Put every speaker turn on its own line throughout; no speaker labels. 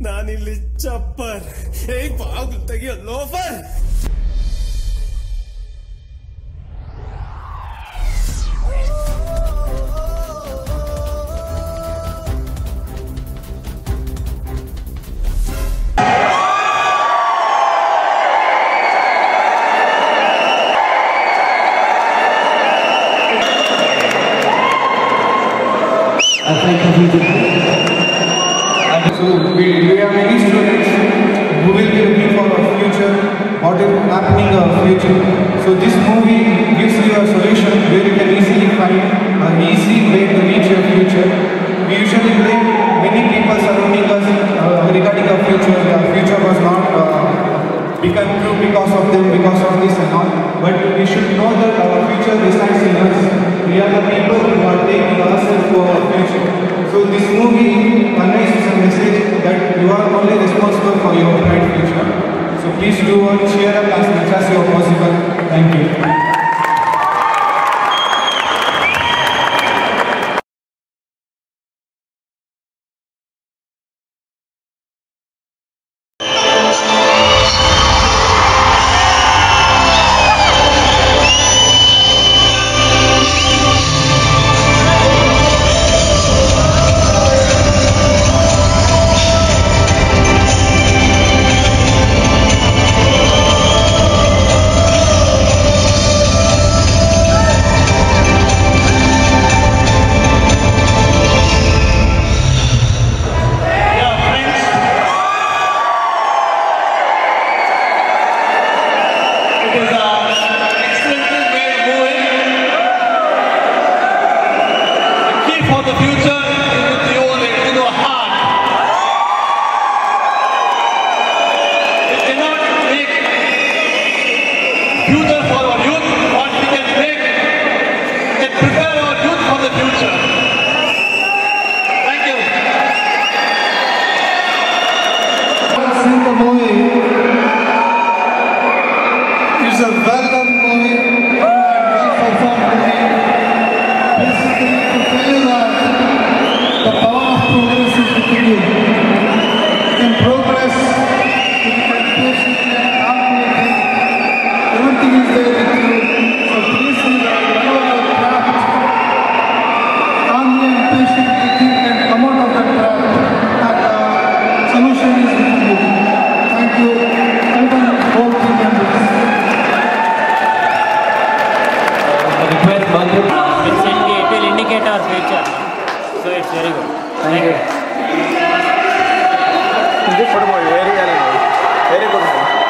ನಾನಿಲ್ಲಿ ಚಪ್ಪರ್. ಏಯ್ ಬಾಗ್ಲು ತೆಗಿಯೋ loafer
future, what is happening in future. So this movie gives you a solution where you can easily find an easy way to reach your future. We usually blame many people surrounding us uh, regarding the future. The future was not uh, become true because of them, because of future.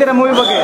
ಹೇಳ್ತೀರಾ movie ಬಗ್ಗೆ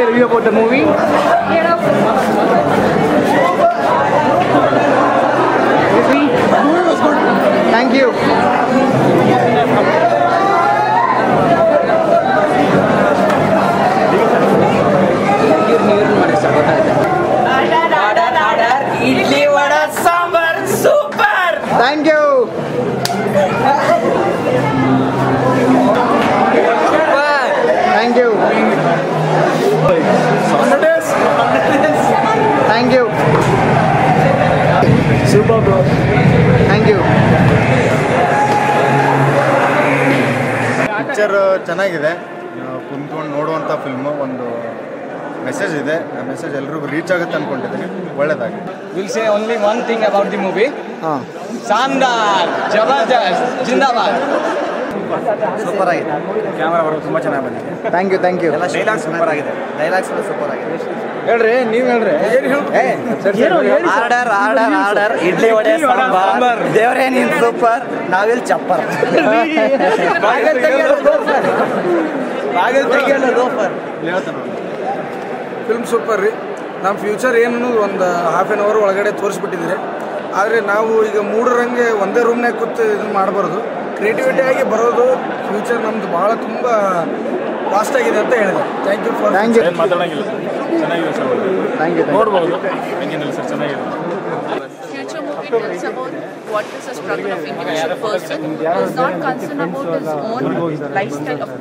write review about the movie? Thank you.
Picture ಚೆನ್ನಾಗಿದೆ. ಕುಂತ್ಕೊಂಡು ನೋಡುವಂಥ film ಒಂದು message ಇದೆ. ಆ message ಎಲ್ರಿಗೂ reach ಆಗುತ್ತೆ ಅನ್ಕೊಂಡಿದ್ದೀನಿ. ಒಳ್ಳೇದಾಗಿ
will say only one thing about the movie
ಹಾಂ.
ಶಾನ್ದಾರ್ ಜಬರ್ದಸ್ತ್ ಜಿಂದಾಬಾದ್
ಸೂಪರ್ ಆಗಿದೆ ಕ್ಯಾಮ್ರಾ ವರ್ಕ್ ತುಂಬಾ ಚೆನ್ನಾಗಿ ಬಂದಿದೆ.
Thank you thank you
dialogues super ಆಗಿದೆ. ಡೈಲಾಗ್ಸ್ ಸೂಪರ್ ಆಗಿದೆ.
ಹೇಳ್ರಿ ನೀವು ಹೇಳ್ರಿ.
Order order order. Idli vada sambar. ದೇವರೇ ನೀನ್ ಸೂಪರ್ ನಾವಿಲ್ ಚಪ್ಪರ್.
ಫಿಲ್ಮ್ ಸೂಪರ್ ರೀ. ನಮ್ಮ ಫ್ಯೂಚರ್ ಏನು ಒಂದು ಹಾಫ್ ಆನ್ ಅವರ್ ಒಳಗಡೆ ತೋರಿಸ್ಬಿಟ್ಟಿದ್ದೀರಿ. ಆದರೆ ನಾವು ಈಗ ಮೂಡರಂಗೆ ಒಂದೇ ರೂಮ್ನಾಗ ಕೂತು ಇದನ್ನು ಮಾಡಬಾರ್ದು. ಕ್ರಿಯೇಟಿವಿಟಿ ಆಗಿ ಬರೋದು ಫ್ಯೂಚರ್ ನಮ್ದು ಬಹಳ ತುಂಬಾ ಫಾಸ್ಟ್ ಆಗಿದೆ ಅಂತ ಹೇಳಿದೆ. Thank you for
thank you
ನಾನು ಚೆನ್ನಾಗಿದೆ ಸರ್
ಥ್ಯಾಂಕ್ ಯು
ನೋಡಬಹುದು ಎಂಗೇಜ್ಮೆಂಟ್ ಸರ್ ಚೆನ್ನಾಗಿದೆ.
Future movie what is a struggle of person is not concern about his life style of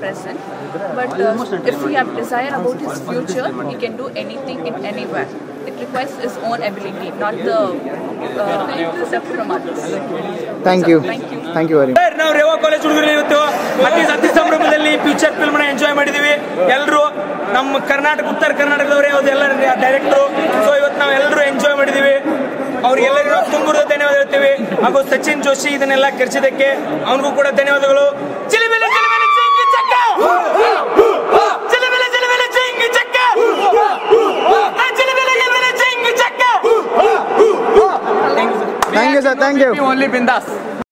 but future can do anything in any it is own ability not the uh, accept from others.
Thank you. Thank you very much.
ನಾವು Rewa college ಹುಡುಗರು ಇವತ್ತು ಅತಿ ಅತಿ ಸಂಭ್ರಮದಲ್ಲಿ future ಫಿಲ್ಮ್ನ enjoy ಮಾಡಿದೀವಿ. ಎಲ್ಲರೂ ನಮ್ಮ ಕರ್ನಾಟಕ ಉತ್ತರ ಕರ್ನಾಟಕದವರೇ ಎಲ್ಲ ಡೈರೆಕ್ಟರ್ ಸೊ ಇವತ್ತು ನಾವು ಎಲ್ಲರೂ ಎಂಜಾಯ್ ಮಾಡಿದೀವಿ. ಅವ್ರಿಗೆಲ್ಲರಿಗೂ ತುಂಬುರದ ಧನ್ಯವಾದ ಹೇಳ್ತೀವಿ. ಹಾಗೂ ಸಚಿನ್ ಜೋಶಿ ಇದನ್ನೆಲ್ಲ ಕರೆಸಿದ್ದಕ್ಕೆ ಅವನಿಗೂ ಕೂಡ ಧನ್ಯವಾದಗಳು.
Thank you, sir. Thank you.
Only Bindas.